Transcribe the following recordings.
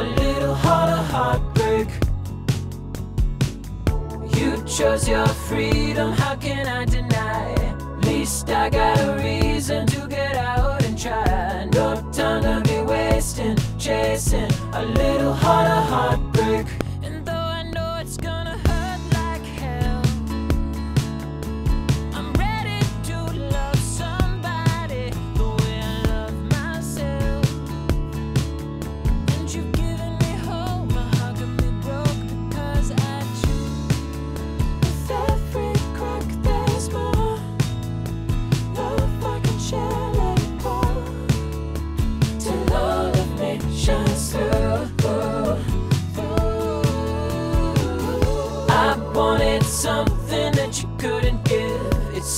a little harder heartbreak. You chose your freedom, how can I deny? At least I got a reason to get out and try. No time to be wasting, chasing a little harder heartbreak.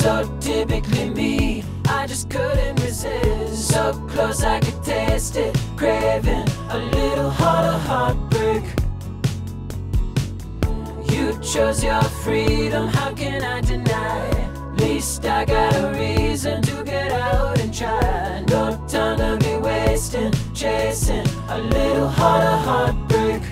so typically me I just couldn't resist. So close I could taste it Craving a little harder heartbreak. You chose your freedom, how can I deny? Least I got a reason to get out and try. No time to be wasting Chasing a little harder heartbreak.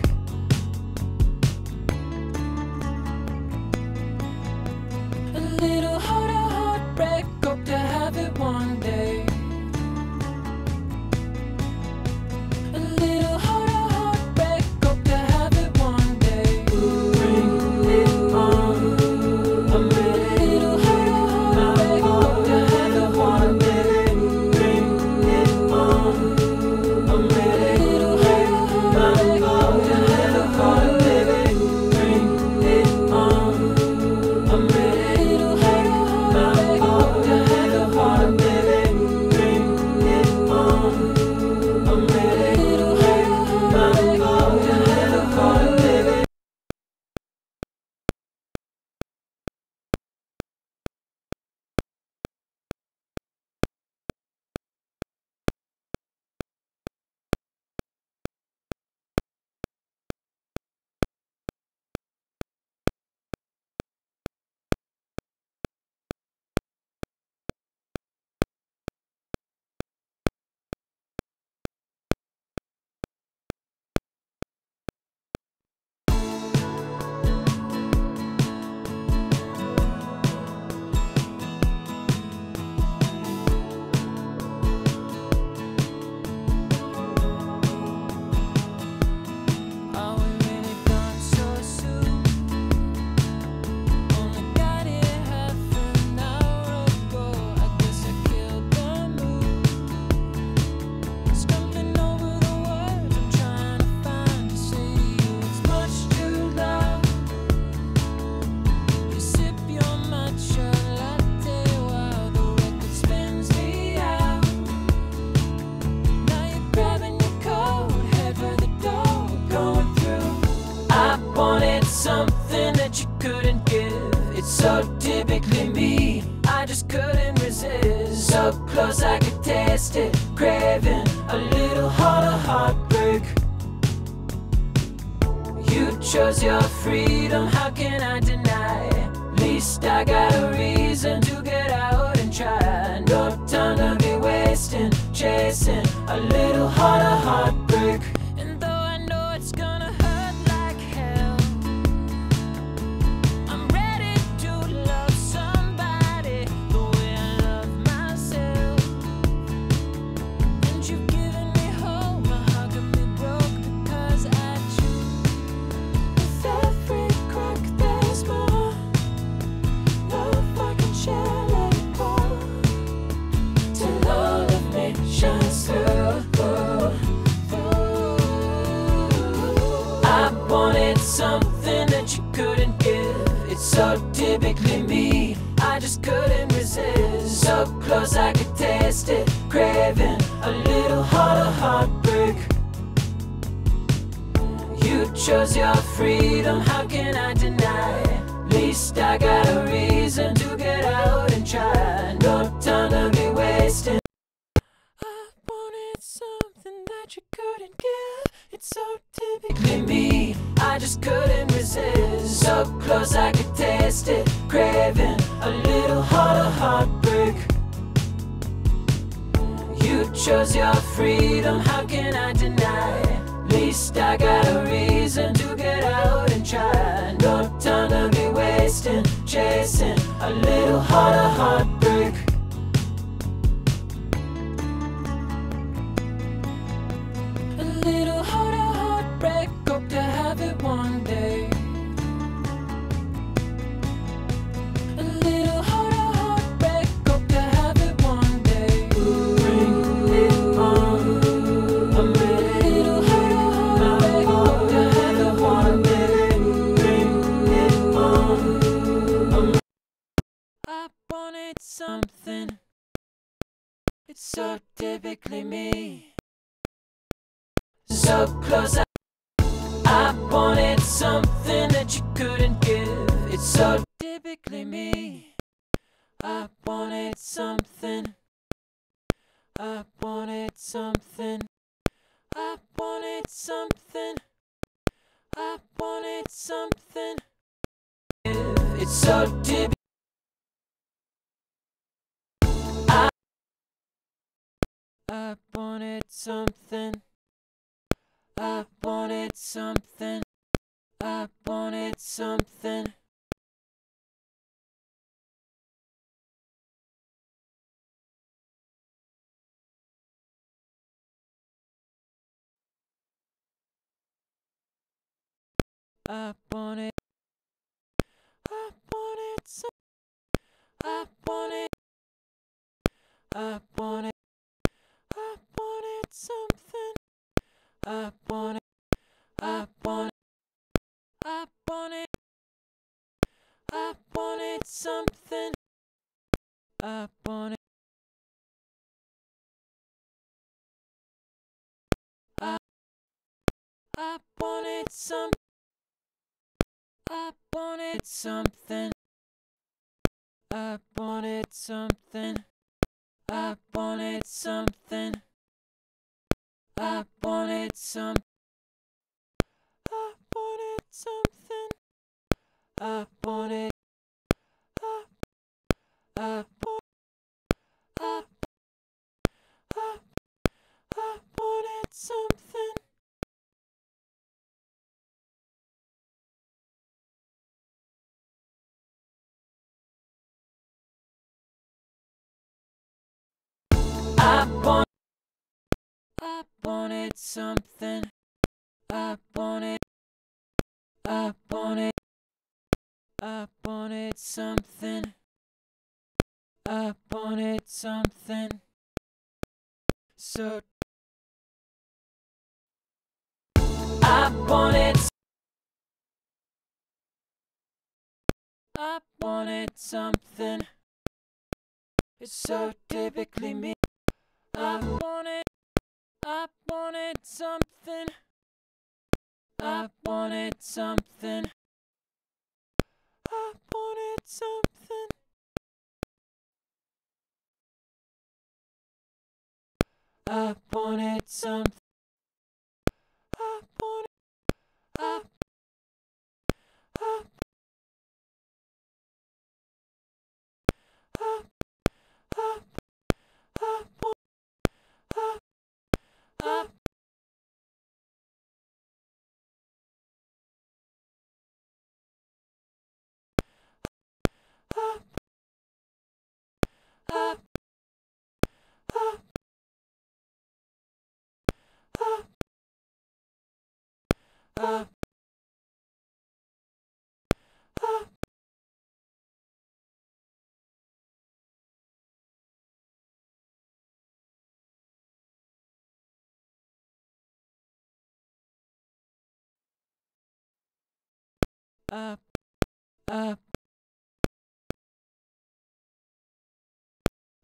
couldn't resist. Up close, I could taste it, craving a little harder heartbreak. You chose your freedom, how can I deny? At least I got a reason to get out and try. No time to be wasting. I wanted something that you couldn't give. It's so typically me. I just couldn't resist. Up close, I could taste it, craving. A little harder heartbreak. You chose your freedom, how can I deny? At least I got a reason to get out and try. No time to be wasting, chasing A little harder heartbreak. I wanted something. I wanted something. I wanted something. I wanted. I wanted. I wanted. I wanted. I wanted something. I wanted. I wanted. I wanted. I wanted something. I wanted. I. I wanted some. I wanted something. I wanted something. I wanted something. I wanted some. I wanted something. I wanted. I. I. I. I. I wanted something. I wanted something. I wanted. I wanted. I wanted something. I wanted something. So. I wanted. I wanted something. It's so typically me. I wanted, I wanted something. I wanted something. I wanted something. I wanted something. Uh, uh,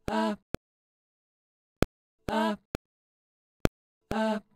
uh, uh, uh.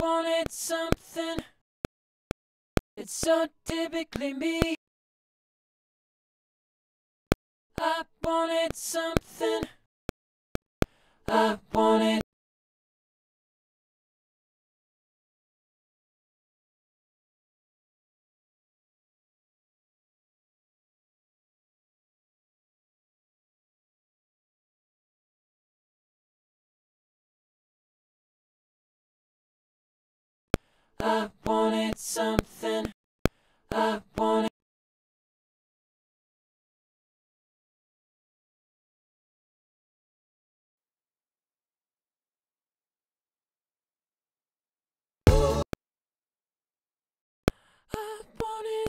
wanted something. It's so typically me. I wanted something. I wanted.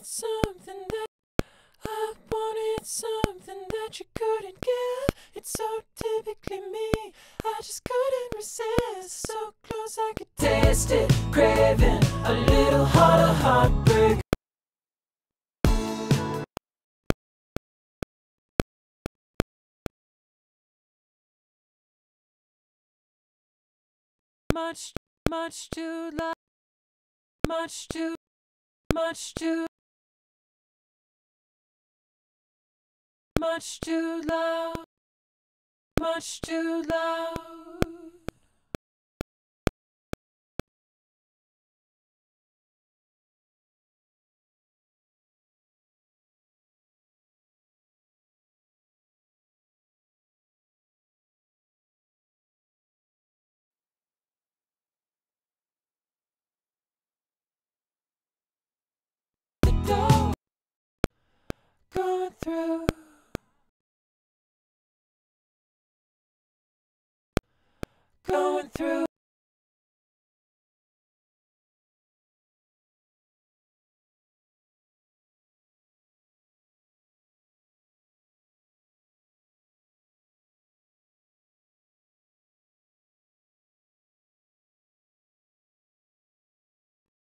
Something that I wanted something that you couldn't give. It's so typically me. I just couldn't resist. So close I could taste it. Craving a little of heartbreak. Much, much too loud. Much too, much too. Much too loud, much too loud. Through. Going through.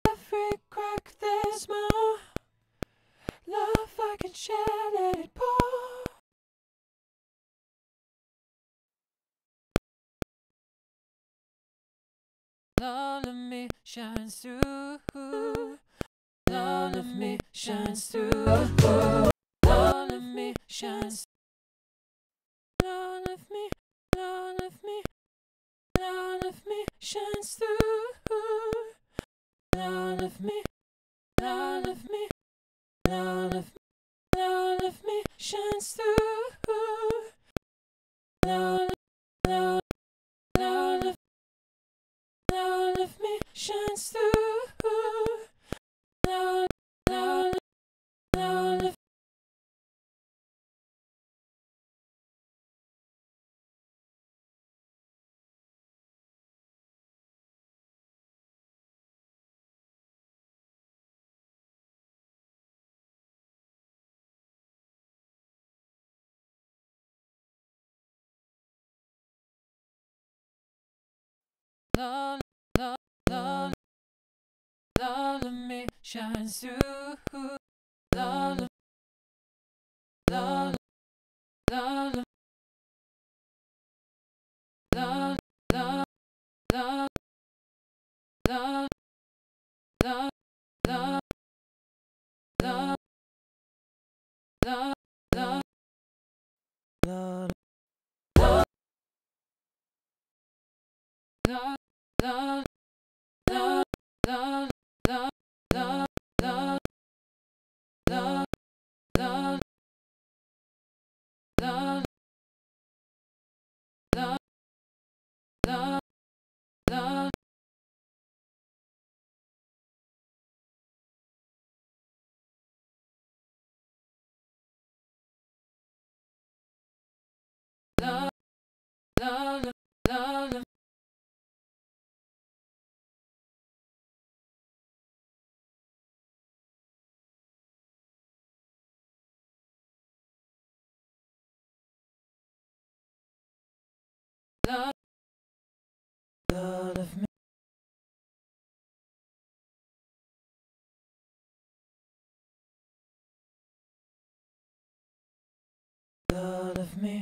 Every crack there's more love I can share, let it pour. All of me shines through. All of me shines through. All of me shines. All of me, all of me, all of me shines through. All of me, all of me, all of me, all of me shines through. All, all, all of me shines through. All of, all, all of, all, all, all, all, all, all, all, all, all, the all of me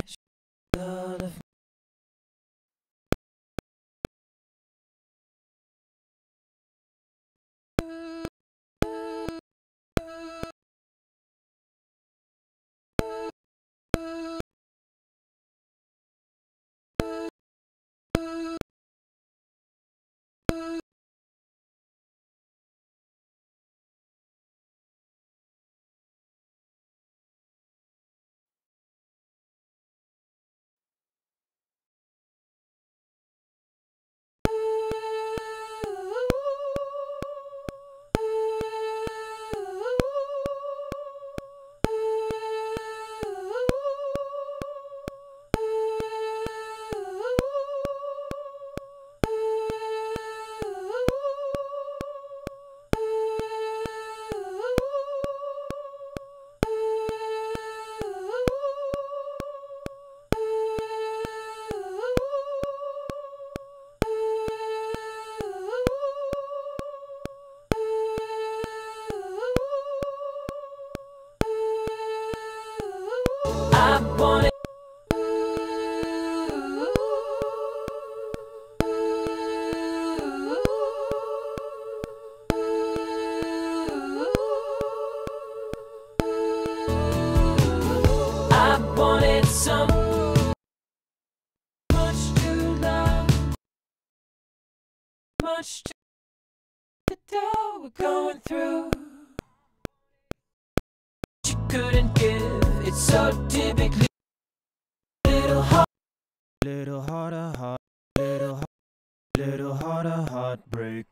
heartbreak.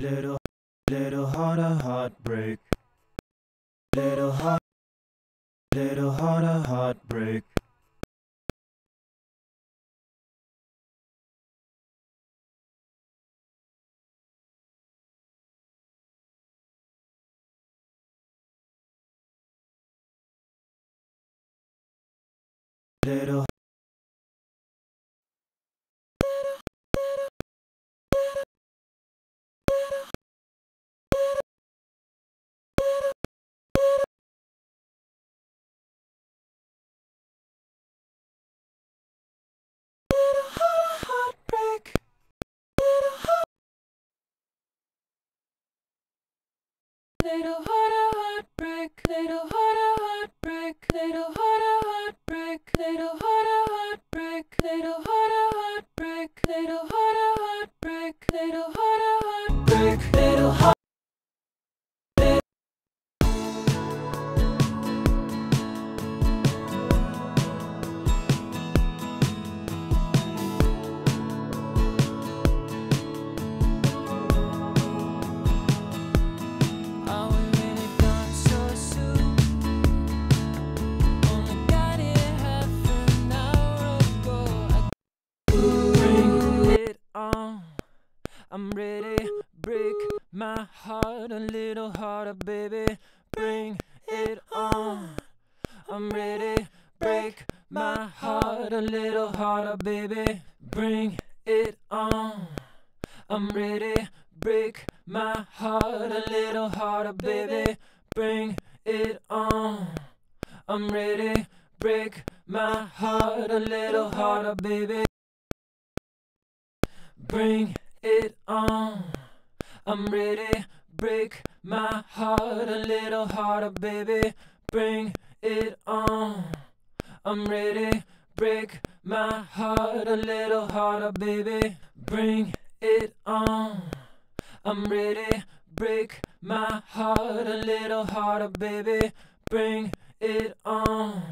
Little, little harder, heartbreak. Little heart, little harder, heartbreak. Little harder, baby. Bring it on. I'm ready. Break my heart a little harder, baby. Bring it on. I'm ready. Break my heart a little harder, baby. Bring it on. I'm ready. Break my heart a little harder, baby. Bring it on. I'm ready. Break my heart a little harder, baby. Bring it on. I'm ready. Break my heart a little harder, baby. Bring it on. I'm ready. Break my heart a little harder, baby. Bring it on.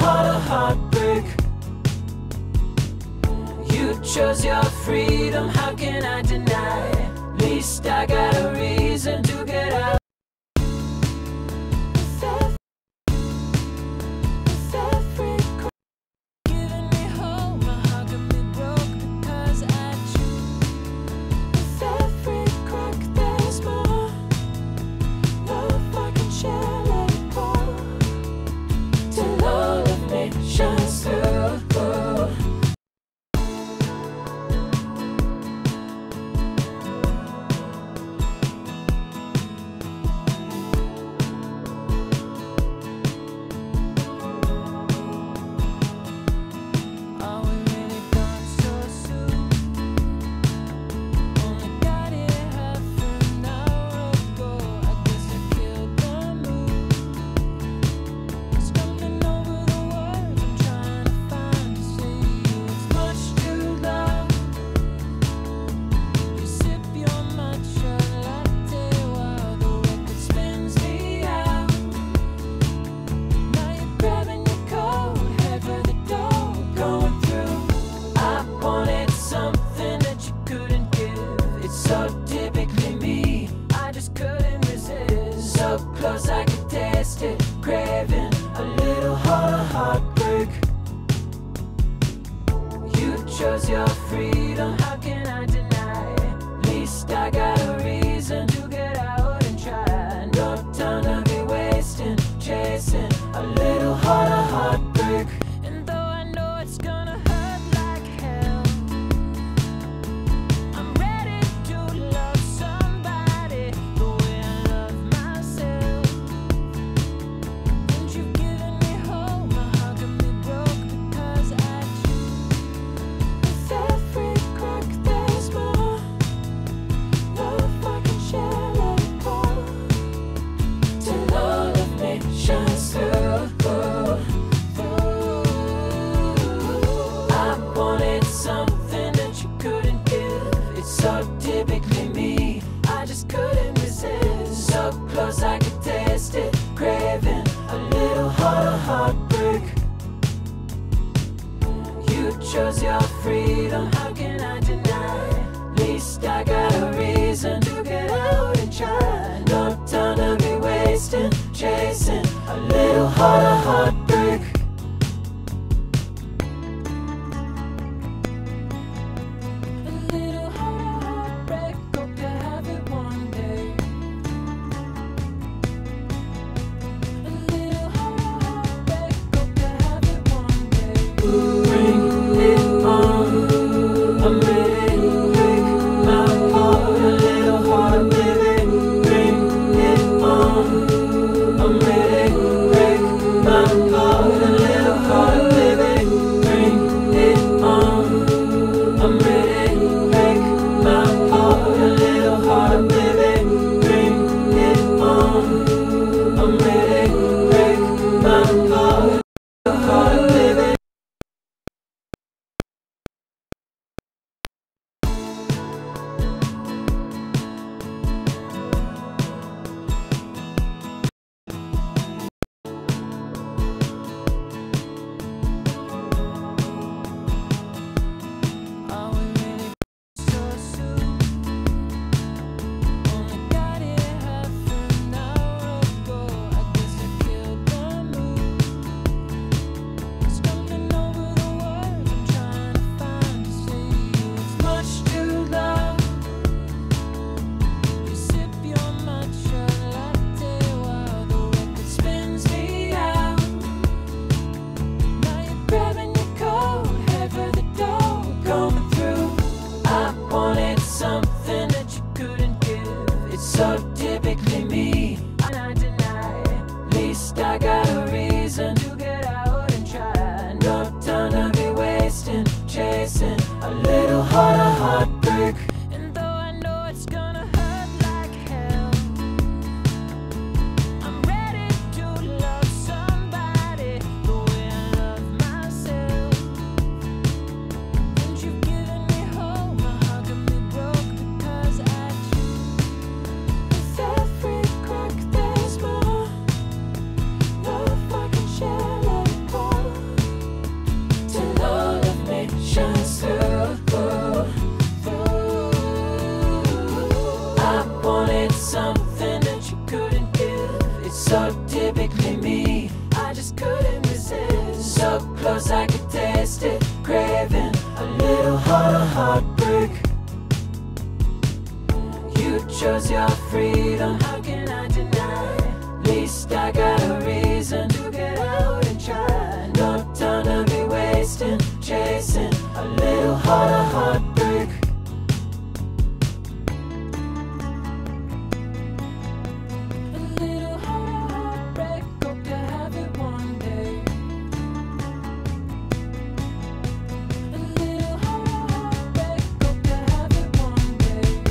heart a heartbreak. You chose your freedom, how can I deny? At least I got a reason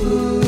day.